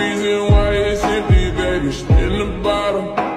Crazy, why you simply, baby, still the bottom